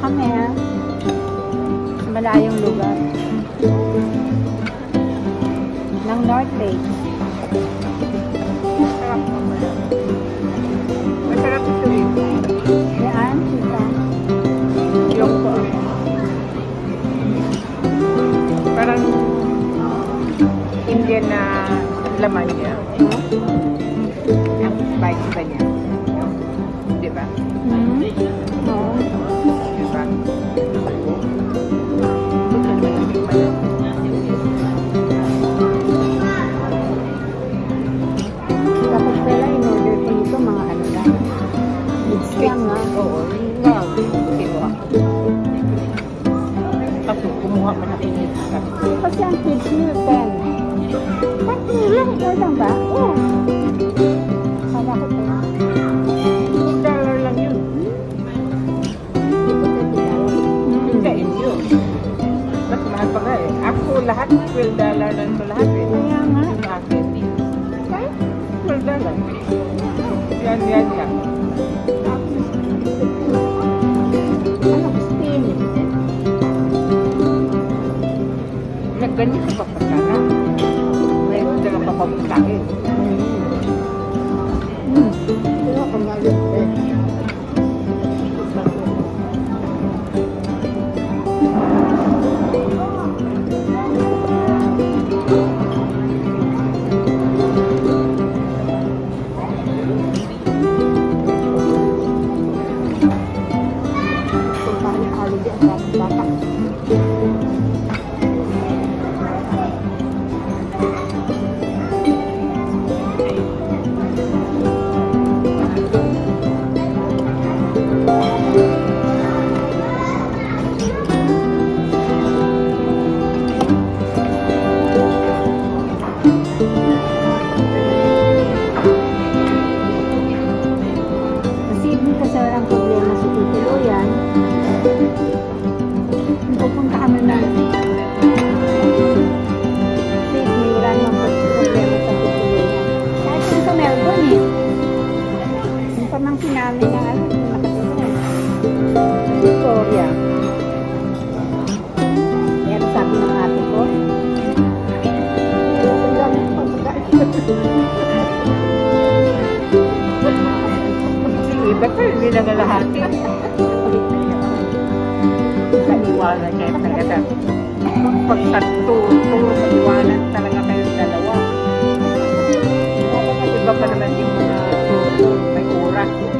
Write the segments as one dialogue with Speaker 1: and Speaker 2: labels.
Speaker 1: kami ah. ha. Malayong lugar. 好像是日本，它是日本样的。
Speaker 2: Yeah, yeah, yeah. banyak kok perkara. Mereka jangan bapak-bapak
Speaker 1: sabi ng ano, Victoria. Yan sabi ng ate ko.
Speaker 2: Iba ko, hindi na nalahati. Kaniwanan niya yung talaga. Pag tatuturo, kaniwanan talaga kayong dalawa. Iba pa naman yung mga turo, may.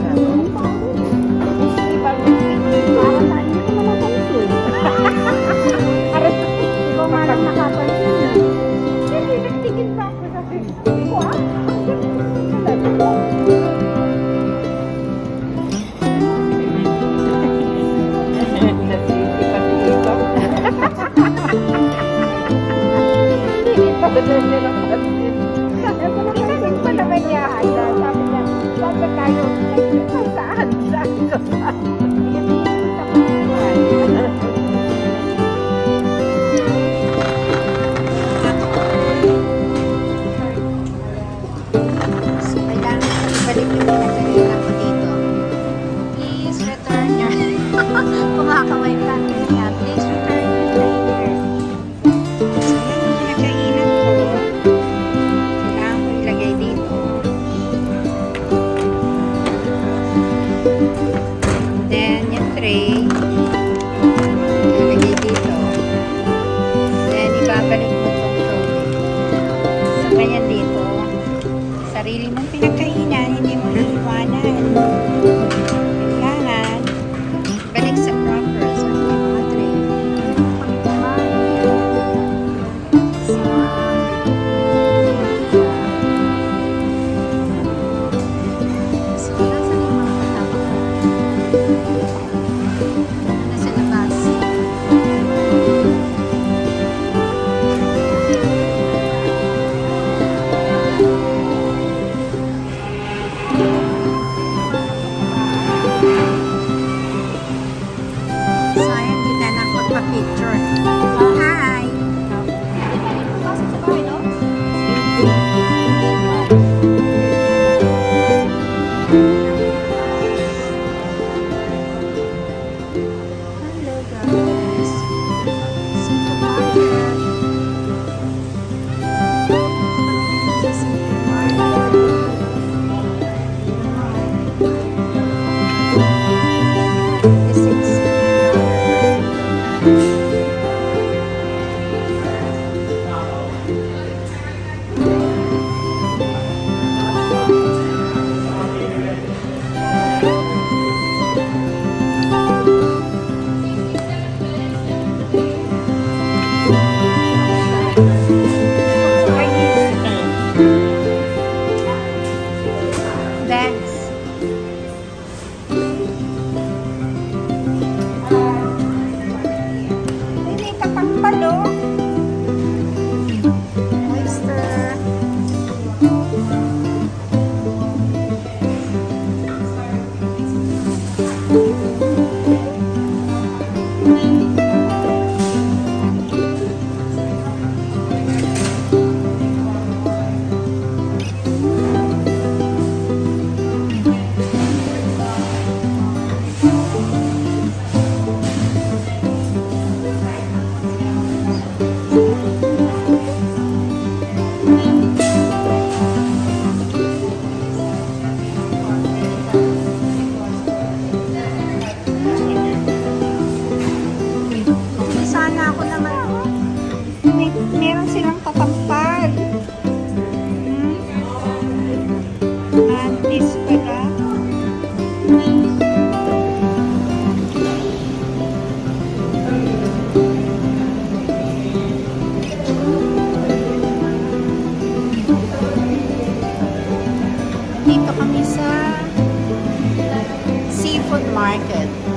Speaker 2: China.
Speaker 1: blanket.